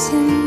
rising